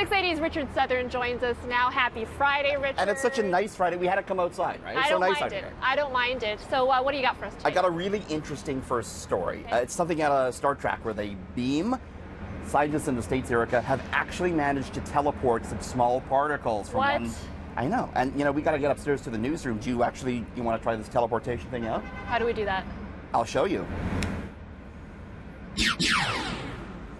680's Richard Southern joins us now. Happy Friday, Richard. And it's such a nice Friday. We had to come outside, right? It's I so don't nice mind it. here. I don't mind it. So, uh, what do you got for us today? I got a really interesting first story. Okay. Uh, it's something out of Star Trek where they beam. Scientists in the States, Erica, have actually managed to teleport some small particles from What? one. I know. And, you know, we got to get upstairs to the newsroom. Do you actually, you want to try this teleportation thing out? How do we do that? I'll show you.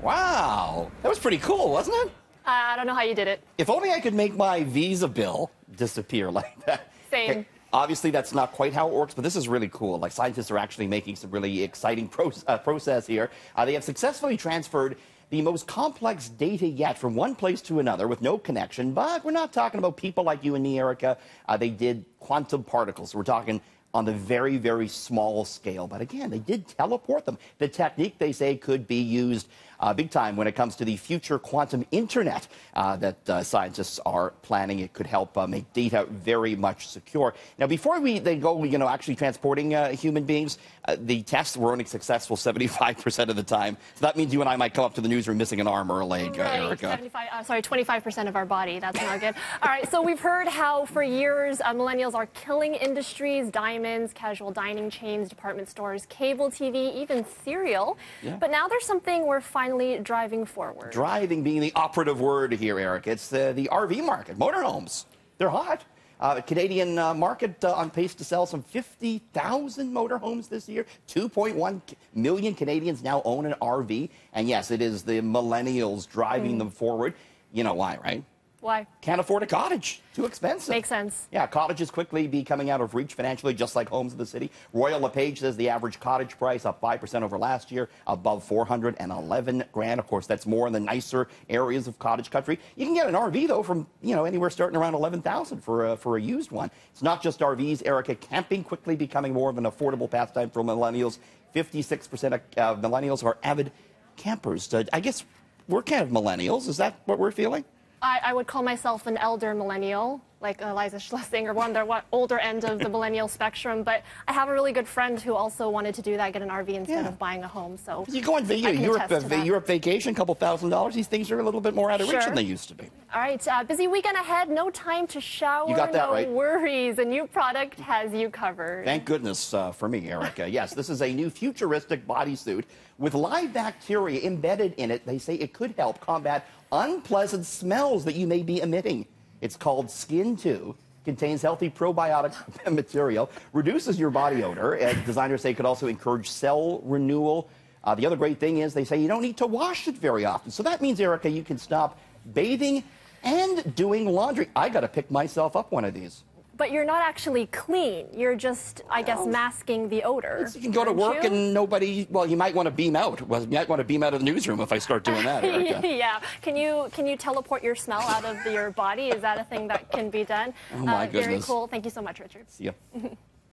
Wow. That was pretty cool, wasn't it? Uh, I don't know how you did it. If only I could make my Visa bill disappear like that. Same. Okay, Obviously, that's not quite how it works, but this is really cool. Like, scientists are actually making some really exciting pro- uh, process here. Uh, they have successfully transferred the most complex data yet from one place to another with no connection. But we're not talking about people like you and me, Erica. Uh, they did quantum particles. We're talking on the very, very small scale. But again, they did teleport them. The technique, they say, could be used uh, big time when it comes to the future quantum internet uh, that uh, scientists are planning. It could help uh, make data very much secure. Now, before we they go, you know, actually transporting uh, human beings, uh, the tests were only successful 75% of the time. So that means you and I might come up to the newsroom missing an arm or a leg, uh, Right, Erica. 75, sorry, 25% of our body. That's not good. All right, so we've heard how for years uh, millennials are killing industries, diamonds, casual dining chains, department stores, cable TV, even cereal. Yeah. But now there's something we're finally driving forward. Driving being the operative word here, Eric. It's the, the RV market, motorhomes. They're hot. Uh, Canadian uh, market uh, on pace to sell some 50,000 motorhomes this year. 2.1 million Canadians now own an RV. And yes, it is the millennials driving them forward. You know why, right? Why? Can't afford a cottage. Too expensive. Makes sense. Yeah, cottages quickly be coming out of reach financially, just like homes in the city. Royal LePage says the average cottage price up 5% over last year, above 411 grand. Of course, that's more in the nicer areas of cottage country. You can get an RV, though, from, you know, anywhere starting around 11,000 for a, for a used one. It's not just RVs, Erica. Camping quickly becoming more of an affordable pastime for millennials. 56% of uh, millennials are avid campers. Uh, I guess we're kind of millennials. Is that what we're feeling? I, I would call myself an elder millennial, like Iliza Shlesinger, one of the older end of the millennial spectrum. But I have a really good friend who also wanted to do that, get an RV instead Yeah. of buying a home. So You go on va- I Europe, uh. Europe vacation, couple thousand dollars. These things are a little bit more out of reach than they used to be. All right, uh, busy weekend ahead. No time to shower. You got that no right. worries. A new product has you covered. Thank goodness uh, for me, Erica. yes, this is a new futuristic bodysuit with live bacteria embedded in it. They say it could help combat unpleasant smells that you may be emitting. It's called Skin 2. Contains healthy probiotic material, reduces your body odor. And designers say it could also encourage cell renewal. Uh, the other great thing is they say you don't need to wash it very often. So that means, Erica, you can stop bathing and doing laundry. I got to pick myself up one of these. But you're not actually clean. You're just, I guess, masking the odor. You can go to work you? and nobody. Well, you might want to beam out. Well, you might want to beam out of the newsroom if I start doing that, yeah. Can you can you teleport your smell out of your body? Is that a thing that can be done? Oh, my uh, Very cool. Thank you so much, Richard. Ya.